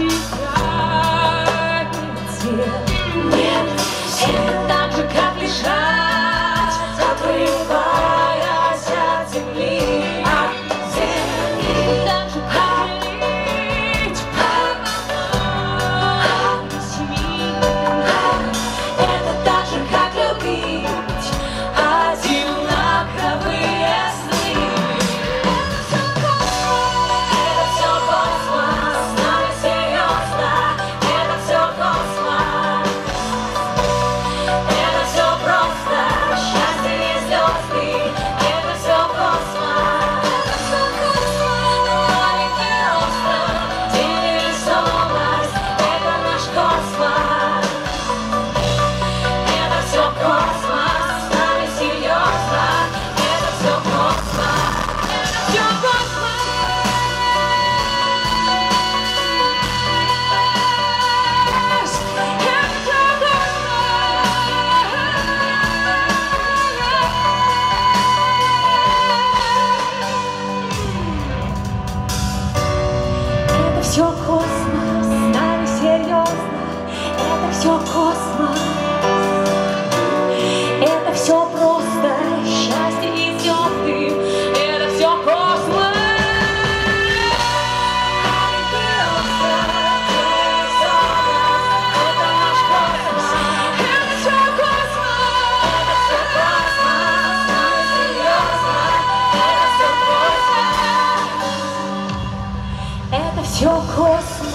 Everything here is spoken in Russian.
you. все космос, с нами серьезно, это все космос. ojos